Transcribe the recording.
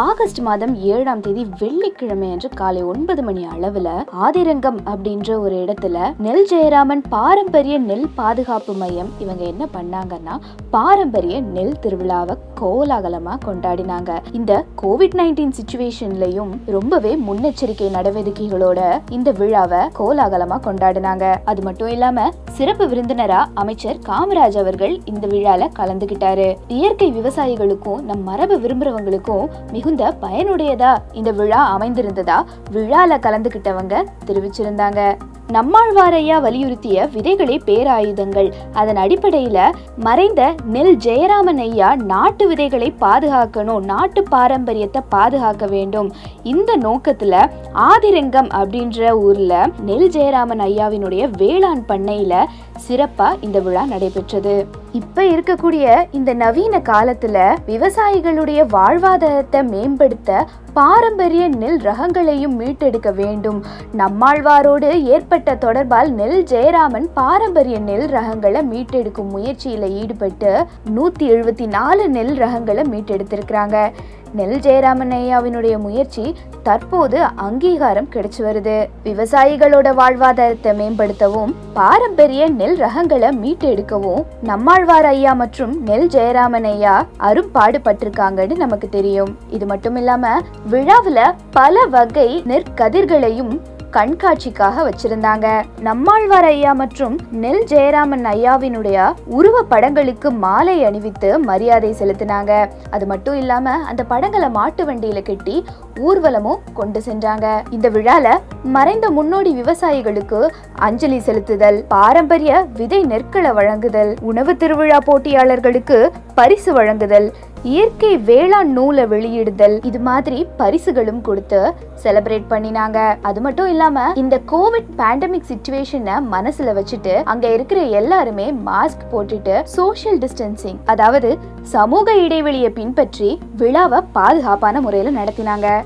August மாதம் ஏழாம் தேதி வெள்ளிக்கிழமை அன்று காலை ஒன்பது மணி அளவுல ஆதிரங்கம் அப்படின்ற ஒரு இடத்துல நெல் ஜெயராமன் பாரம்பரிய நெல் பாதுகாப்பு மையம் இவங்க என்ன பண்ணாங்கன்னா பாரம்பரிய நெல் திருவிழாவை கோலாகலமா கொண்டாடினாங்க. இந்த கோவிட் நைன்டீன் சுச்சுவேஷன்லயும் ரொம்பவே முன்னெச்சரிக்கை நடவடிக்கைகளோட இந்த விழாவை கோலாகலமா கொண்டாடினாங்க. அது மட்டும் இல்லாம சிறப்பு விருந்தினரா அமைச்சர் காமராஜ் அவர்கள் இந்த விழால கலந்துகிட்டாரு. இயற்கை விவசாயிகளுக்கும் நம் மரபு விரும்புறவங்களுக்கும் மிகுந்த பயனுடையதா? இந்த விழா அமைந்திருந்ததா? விழால கலந்துகிட்டவங்க தெரிவிச்சிருந்தாங்க. நம்மாழ்வாரையா வலியுறுத்திய விதைகளே பேராயுதங்கள். அதன் அடிப்படையில மறைந்த நெல் ஜெயராமன் ஐயா நாட்டு விதைகளை பாதுகாக்கணும் நாட்டு பாரம்பரியத்தை பாதுகாக்க வேண்டும். இந்த நோக்கத்துல ஆதிரங்கம் அப்படின்ற ஊர்ல நெல் ஜெயராமன் ஐயாவினுடைய வேளாண் பண்ணையில சிறப்பா இந்த விழா நடைபெற்றது. இப்ப இருக்கக்கூடிய இந்த நவீன காலத்துல விவசாயிகளுடைய வாழ்வாதாரத்தை மேம்படுத்த பாரம்பரிய நெல் ரகங்களையும் மீட்டெடுக்க வேண்டும். நம்மாழ்வாரோடு ஏற்பட்ட தொடர்பால் நெல் ஜெயராமன் பாரம்பரிய நெல் ரகங்களை மீட்டெடுக்கும் முயற்சியில ஈடுபட்டு நூத்தி எழுபத்தி நாலு நெல் ரகங்களை மீட்டெடுத்திருக்கிறாங்க. நெல் ஜெயராமன் ஐயாவினுடைய முயற்சி தற்போது அங்கீகாரம் கிடைச்சு வருது. விவசாயிகளோட வாழ்வாதாரத்தை மேம்படுத்தவும் பாரம்பரிய நெல் ரகங்களை மீட்டெடுக்கவும் நம்மாழ்வார் ஐயா மற்றும் நெல் ஜெயராமன் ஐயா அரும்பாடுபட்டிருக்காங்கன்னு நமக்கு தெரியும். இது மட்டும் இல்லாம விழாவுல பல வகை நெற்கதிர்களையும் கண்காட்சிக்காக வச்சிருந்தாங்க. நம்மாழ்வார் ஐயா மற்றும் நெல் ஜெயராமன் ஐயாவினுடைய உருவ படங்களுக்கு மாலை அணிவித்து மரியாதை செலுத்தினாங்க. அது மட்டும் இல்லாம அந்த படங்களை மாட்டு வண்டியில கட்டி ஊர்வலமும் கொண்டு சென்றாங்க. இந்த விழால மறைந்த முன்னோடி விவசாயிகளுக்கு அஞ்சலி செலுத்துதல் பாரம்பரிய விதை நெற்களை வழங்குதல் உணவு திருவிழா போட்டியாளர்களுக்கு பரிசு வழங்குதல் இயற்கை வேளாண் நூலை வெளியிடுதல் இது மாதிரி பரிசுகளும் கொடுத்து செலிப்ரேட் பண்ணினாங்க. அது மட்டும் இல்லாம இந்த கோவிட் பேண்டமிக் சுச்சுவேஷனை மனசுல வச்சுட்டு அங்க இருக்கிற எல்லாருமே மாஸ்க் போட்டுட்டு சோஷியல் டிஸ்டன்சிங் அதாவது சமூக இடைவெளியை பின்பற்றி விழாவை பாதுகாப்பான முறையில நடத்தினாங்க.